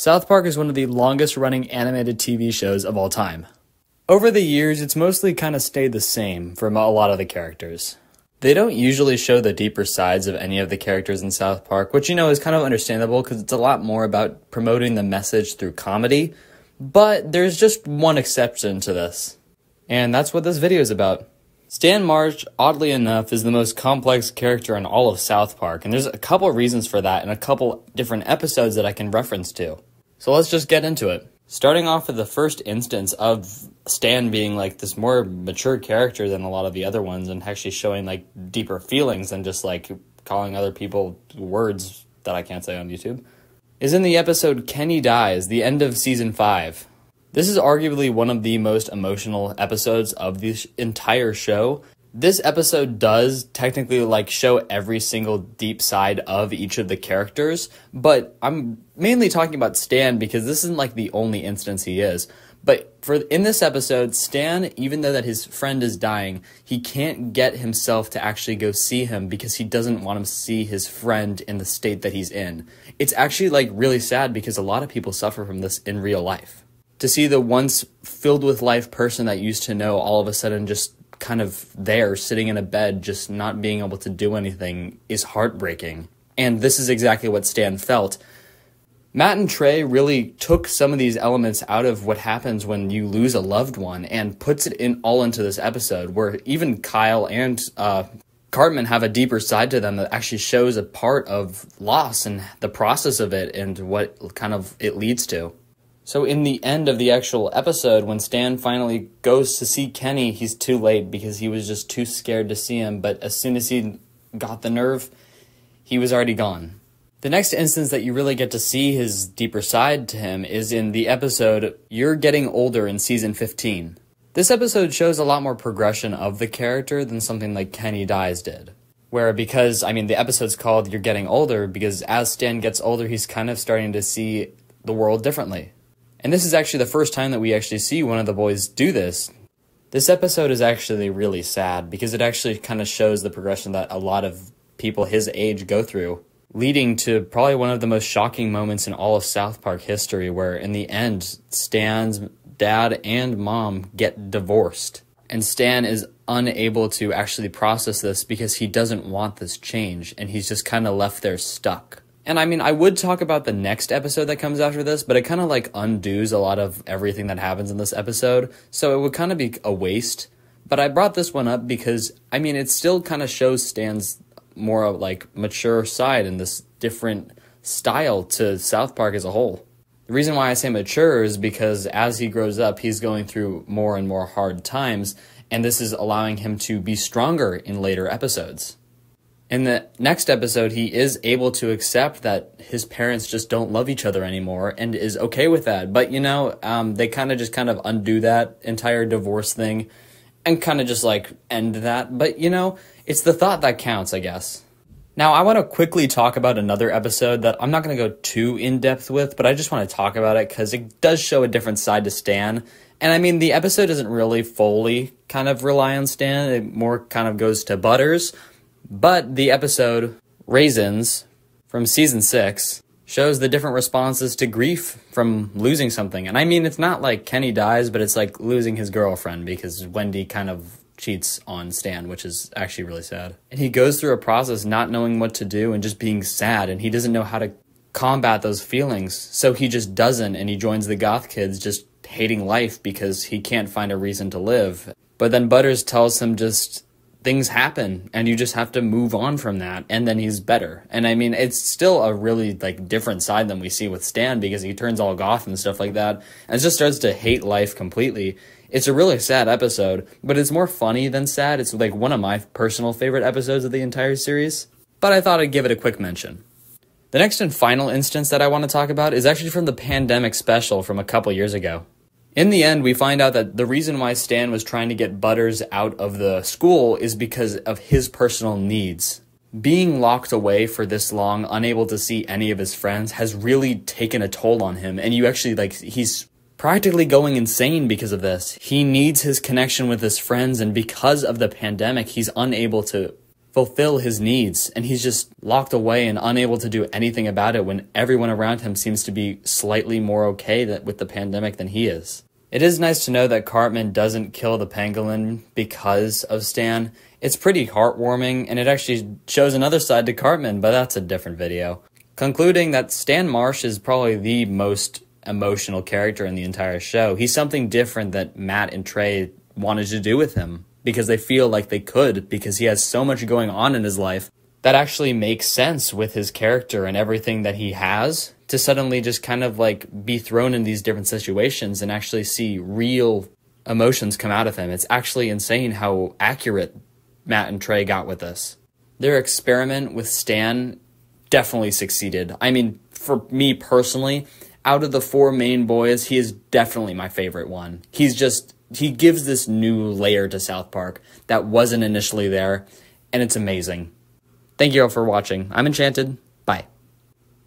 South Park is one of the longest running animated TV shows of all time. Over the years, it's mostly kind of stayed the same for a lot of the characters. They don't usually show the deeper sides of any of the characters in South Park, which you know is kind of understandable because it's a lot more about promoting the message through comedy. But there's just one exception to this. And that's what this video is about. Stan Marsh, oddly enough, is the most complex character in all of South Park, and there's a couple reasons for that and a couple different episodes that I can reference to. So let's just get into it. Starting off with the first instance of Stan being like this more mature character than a lot of the other ones and actually showing like deeper feelings than just like calling other people words that I can't say on YouTube, is in the episode Kenny Dies, the end of season 5. This is arguably one of the most emotional episodes of the entire show. This episode does technically like show every single deep side of each of the characters, but I'm mainly talking about Stan because this isn't like the only instance he is. But for in this episode, Stan, even though that his friend is dying, he can't get himself to actually go see him because he doesn't want him to see his friend in the state that he's in. It's actually like really sad because a lot of people suffer from this in real life to see the once filled with life person that used to know all of a sudden just kind of there sitting in a bed just not being able to do anything is heartbreaking. And this is exactly what stan felt. Matt and trey really took some of these elements out of what happens when you lose a loved one and puts it in all into this episode where even kyle and uh, cartman have a deeper side to them that actually shows a part of loss and the process of it and what kind of it leads to so in the end of the actual episode, when Stan finally goes to see Kenny, he's too late because he was just too scared to see him. But as soon as he got the nerve, he was already gone. The next instance that you really get to see his deeper side to him is in the episode You're Getting Older in season 15. This episode shows a lot more progression of the character than something like Kenny Dies did. Where, because, I mean, the episode's called You're Getting Older, because as Stan gets older, he's kind of starting to see the world differently. And this is actually the first time that we actually see one of the boys do this. This episode is actually really sad because it actually kind of shows the progression that a lot of people his age go through, leading to probably one of the most shocking moments in all of South Park history, where in the end, Stan's dad and mom get divorced. And Stan is unable to actually process this because he doesn't want this change and he's just kind of left there stuck. And I mean, I would talk about the next episode that comes after this, but it kind of like undoes a lot of everything that happens in this episode. So it would kind of be a waste. But I brought this one up because, I mean, it still kind of shows Stan's more like mature side and this different style to South Park as a whole. The reason why I say mature is because as he grows up, he's going through more and more hard times, and this is allowing him to be stronger in later episodes in the next episode, he is able to accept that his parents just don't love each other anymore and is okay with that. But, you know, um, they kind of just kind of undo that entire divorce thing and kind of just like end that. But, you know, it's the thought that counts, I guess. Now, I want to quickly talk about another episode that I'm not going to go too in depth with, but I just want to talk about it because it does show a different side to Stan. And I mean, the episode doesn't really fully kind of rely on Stan, it more kind of goes to Butters but the episode Raisins from season 6 shows the different responses to grief from losing something. And I mean, it's not like Kenny dies, but it's like losing his girlfriend because Wendy kind of cheats on Stan, which is actually really sad. And he goes through a process not knowing what to do and just being sad, and he doesn't know how to combat those feelings. So he just doesn't, and he joins the goth kids just hating life because he can't find a reason to live. But then Butters tells him just things happen and you just have to move on from that and then he's better. And i mean it's still a really like different side than we see with stan because he turns all goth and stuff like that and just starts to hate life completely. It's a really sad episode but it's more funny than sad. It's like one of my personal favorite episodes of the entire series but i thought i'd give it a quick mention. The next and final instance that i want to talk about is actually from the pandemic special from a couple years ago in the end, we find out that the reason why Stan was trying to get Butters out of the school is because of his personal needs. Being locked away for this long, unable to see any of his friends, has really taken a toll on him. And you actually, like, he's practically going insane because of this. He needs his connection with his friends, and because of the pandemic, he's unable to fulfill his needs, and he's just locked away and unable to do anything about it when everyone around him seems to be slightly more okay with the pandemic than he is. It is nice to know that Cartman doesn't kill the pangolin because of Stan. It's pretty heartwarming, and it actually shows another side to Cartman, but that's a different video. Concluding that Stan Marsh is probably the most emotional character in the entire show. He's something different that Matt and Trey wanted to do with him because they feel like they could because he has so much going on in his life that actually makes sense with his character and everything that he has to suddenly just kind of like be thrown in these different situations and actually see real emotions come out of him. It's actually insane how accurate Matt and Trey got with this. Their experiment with Stan definitely succeeded. I mean, for me personally, out of the four main boys, he is definitely my favorite one. He's just, he gives this new layer to South Park that wasn't initially there, and it's amazing. Thank you all for watching. I'm Enchanted.